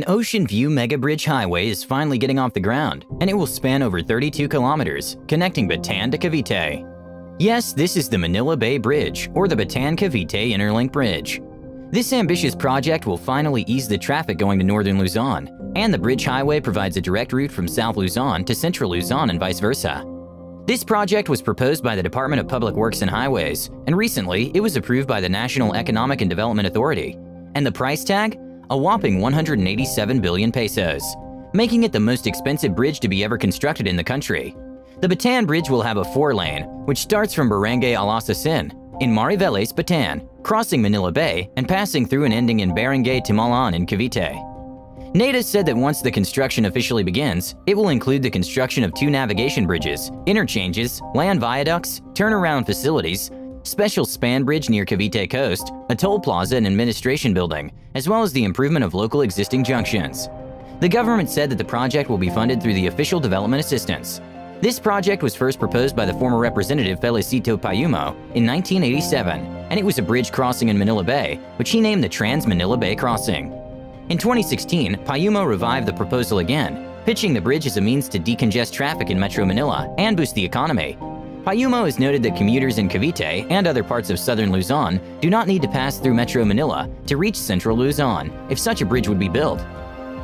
An Ocean View Mega Bridge Highway is finally getting off the ground, and it will span over 32 kilometers, connecting Bataan to Cavite. Yes, this is the Manila Bay Bridge, or the Bataan-Cavite Interlink Bridge. This ambitious project will finally ease the traffic going to northern Luzon, and the bridge highway provides a direct route from South Luzon to Central Luzon and vice versa. This project was proposed by the Department of Public Works and Highways, and recently it was approved by the National Economic and Development Authority. And the price tag? A whopping 187 billion pesos, making it the most expensive bridge to be ever constructed in the country. The Bataan Bridge will have a four-lane, which starts from Barangay Alas-asin in Mariveles, Bataan, crossing Manila Bay and passing through and ending in Barangay Timalan in Cavite. NEDA said that once the construction officially begins, it will include the construction of two navigation bridges, interchanges, land viaducts, turnaround facilities, special span bridge near Cavite Coast, a toll plaza and administration building, as well as the improvement of local existing junctions. The government said that the project will be funded through the Official Development Assistance. This project was first proposed by the former Representative Felicito Payumo in 1987, and it was a bridge crossing in Manila Bay, which he named the Trans-Manila Bay Crossing. In 2016, Payumo revived the proposal again, pitching the bridge as a means to decongest traffic in Metro Manila and boost the economy, Payumo has noted that commuters in Cavite and other parts of southern Luzon do not need to pass through Metro Manila to reach central Luzon if such a bridge would be built.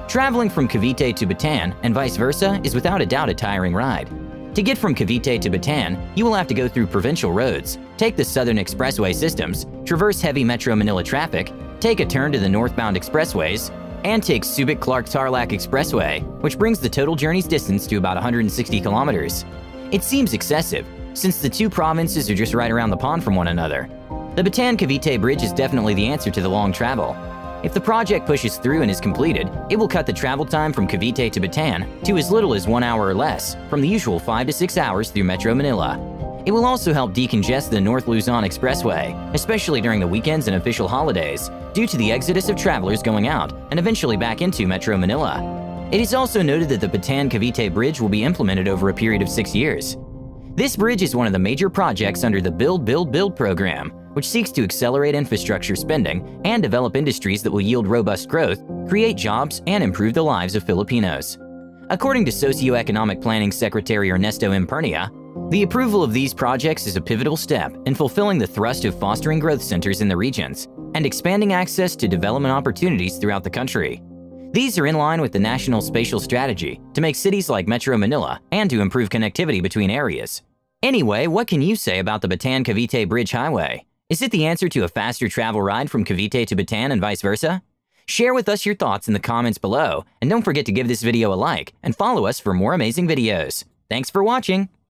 Traveling from Cavite to Bataan and vice versa is without a doubt a tiring ride. To get from Cavite to Bataan, you will have to go through provincial roads, take the Southern Expressway systems, traverse heavy Metro Manila traffic, take a turn to the northbound expressways, and take Subic Clark Tarlac Expressway, which brings the total journey's distance to about 160 kilometers. It seems excessive, since the two provinces are just right around the pond from one another. The Bataan-Cavite Bridge is definitely the answer to the long travel. If the project pushes through and is completed, it will cut the travel time from Cavite to Bataan to as little as one hour or less, from the usual five to six hours through Metro Manila. It will also help decongest the North Luzon Expressway, especially during the weekends and official holidays, due to the exodus of travelers going out and eventually back into Metro Manila. It is also noted that the Bataan-Cavite Bridge will be implemented over a period of six years. This bridge is one of the major projects under the Build Build Build program, which seeks to accelerate infrastructure spending and develop industries that will yield robust growth, create jobs, and improve the lives of Filipinos. According to Socioeconomic Planning Secretary Ernesto Impernia, the approval of these projects is a pivotal step in fulfilling the thrust of fostering growth centers in the regions and expanding access to development opportunities throughout the country. These are in line with the National Spatial Strategy to make cities like Metro Manila and to improve connectivity between areas. Anyway, what can you say about the Bataan-Cavite Bridge Highway? Is it the answer to a faster travel ride from Cavite to Bataan and vice versa? Share with us your thoughts in the comments below, and don't forget to give this video a like and follow us for more amazing videos. Thanks for watching!